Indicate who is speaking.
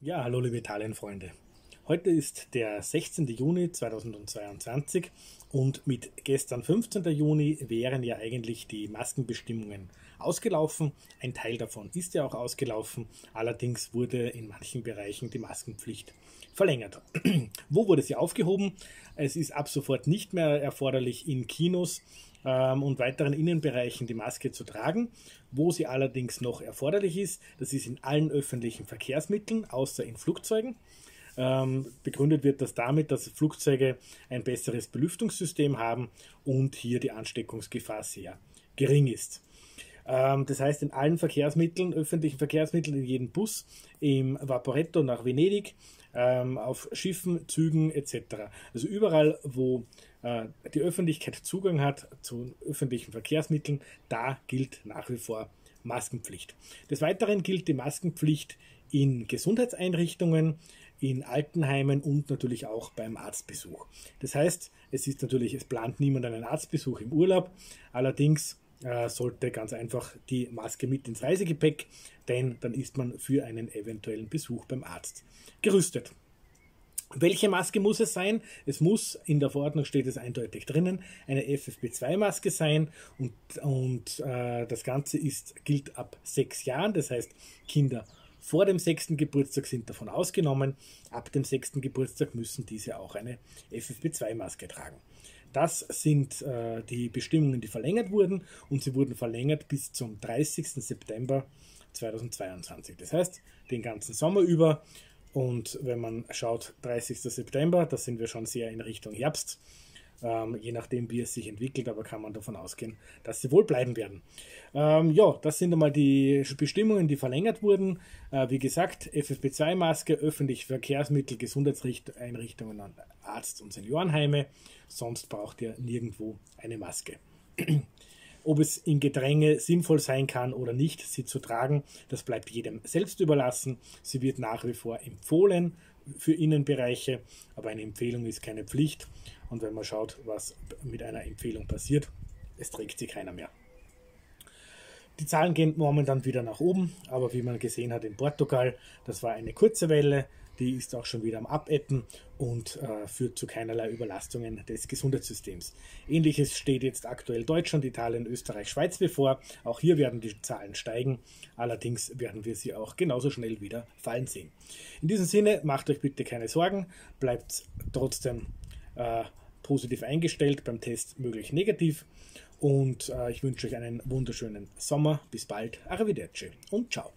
Speaker 1: Ja, hallo liebe Italienfreunde. Heute ist der 16. Juni 2022 und mit gestern 15. Juni wären ja eigentlich die Maskenbestimmungen ausgelaufen. Ein Teil davon ist ja auch ausgelaufen. Allerdings wurde in manchen Bereichen die Maskenpflicht verlängert. Wo wurde sie aufgehoben? Es ist ab sofort nicht mehr erforderlich in Kinos ähm, und weiteren Innenbereichen die Maske zu tragen. Wo sie allerdings noch erforderlich ist, das ist in allen öffentlichen Verkehrsmitteln, außer in Flugzeugen. Ähm, begründet wird das damit, dass Flugzeuge ein besseres Belüftungssystem haben und hier die Ansteckungsgefahr sehr gering ist. Ähm, das heißt, in allen Verkehrsmitteln, öffentlichen Verkehrsmitteln, in jedem Bus, im Vaporetto nach Venedig, ähm, auf Schiffen, Zügen etc. Also überall, wo äh, die Öffentlichkeit Zugang hat zu öffentlichen Verkehrsmitteln, da gilt nach wie vor Maskenpflicht. Des Weiteren gilt die Maskenpflicht in Gesundheitseinrichtungen, in Altenheimen und natürlich auch beim Arztbesuch. Das heißt, es ist natürlich, es plant niemand einen Arztbesuch im Urlaub. Allerdings äh, sollte ganz einfach die Maske mit ins Reisegepäck, denn dann ist man für einen eventuellen Besuch beim Arzt gerüstet. Welche Maske muss es sein? Es muss, in der Verordnung steht es eindeutig drinnen, eine FFP2-Maske sein und, und äh, das Ganze ist, gilt ab sechs Jahren, das heißt Kinder vor dem sechsten Geburtstag sind davon ausgenommen, ab dem sechsten Geburtstag müssen diese auch eine FFP2-Maske tragen. Das sind äh, die Bestimmungen, die verlängert wurden und sie wurden verlängert bis zum 30. September 2022. Das heißt, den ganzen Sommer über. Und wenn man schaut, 30. September, da sind wir schon sehr in Richtung Herbst ähm, je nachdem, wie es sich entwickelt, aber kann man davon ausgehen, dass sie wohl bleiben werden. Ähm, ja, das sind einmal die Bestimmungen, die verlängert wurden. Äh, wie gesagt, FFP2-Maske, öffentliche Verkehrsmittel, Gesundheitseinrichtungen, Arzt- und Seniorenheime. Sonst braucht ihr nirgendwo eine Maske. Ob es in Gedränge sinnvoll sein kann oder nicht, sie zu tragen, das bleibt jedem selbst überlassen. Sie wird nach wie vor empfohlen für Innenbereiche, aber eine Empfehlung ist keine Pflicht. Und wenn man schaut, was mit einer Empfehlung passiert, es trägt sie keiner mehr. Die Zahlen gehen momentan wieder nach oben, aber wie man gesehen hat in Portugal, das war eine kurze Welle, die ist auch schon wieder am Abetten und äh, führt zu keinerlei Überlastungen des Gesundheitssystems. Ähnliches steht jetzt aktuell Deutschland, Italien, Österreich, Schweiz bevor. Auch hier werden die Zahlen steigen, allerdings werden wir sie auch genauso schnell wieder fallen sehen. In diesem Sinne, macht euch bitte keine Sorgen, bleibt trotzdem äh, positiv eingestellt, beim Test möglich negativ. Und äh, ich wünsche euch einen wunderschönen Sommer. Bis bald. Arrivederci und ciao.